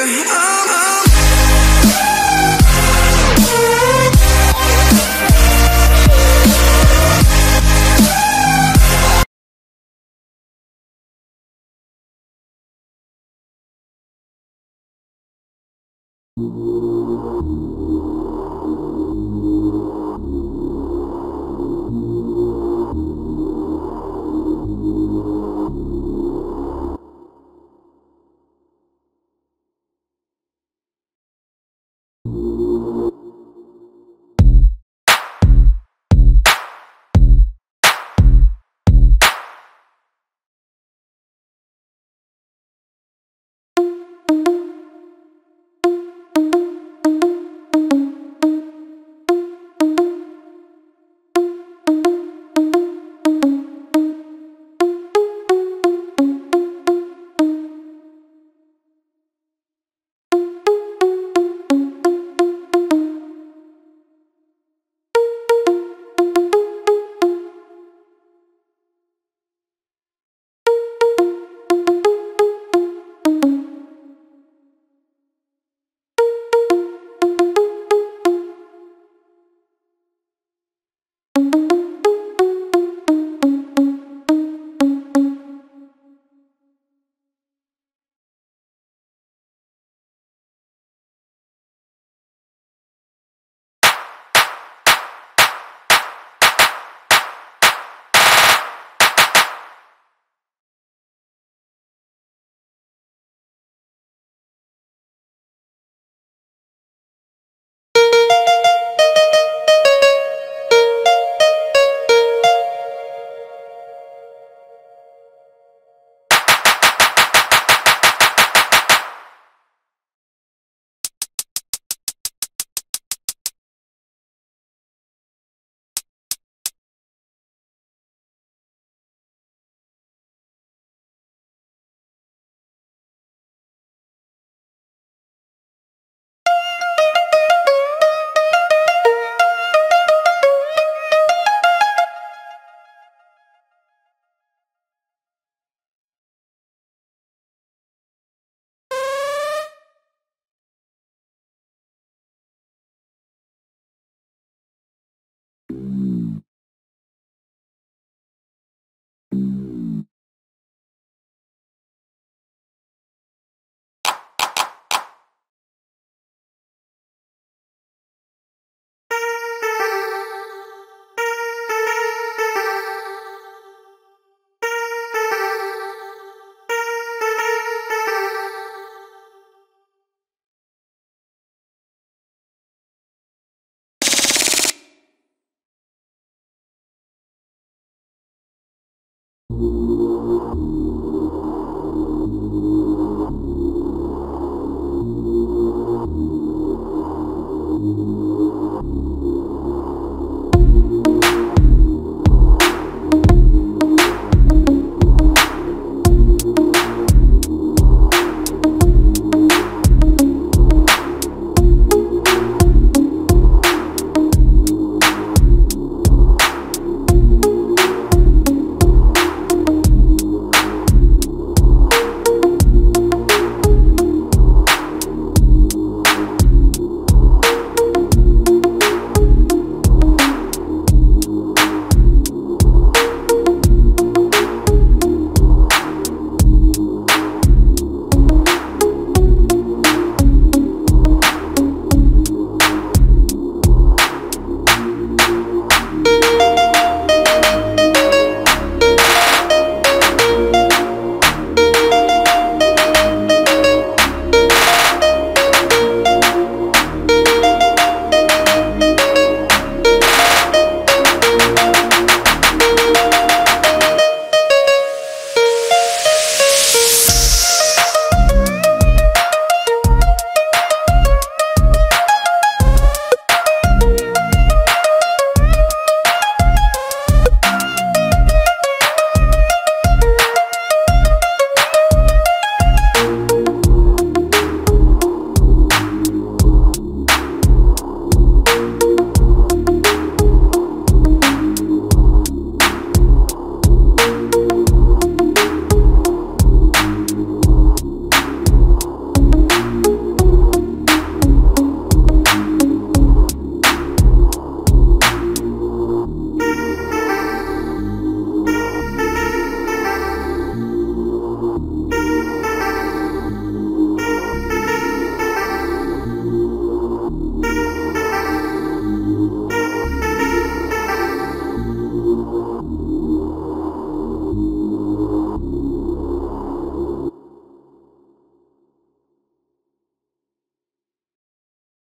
I'm you Ooh.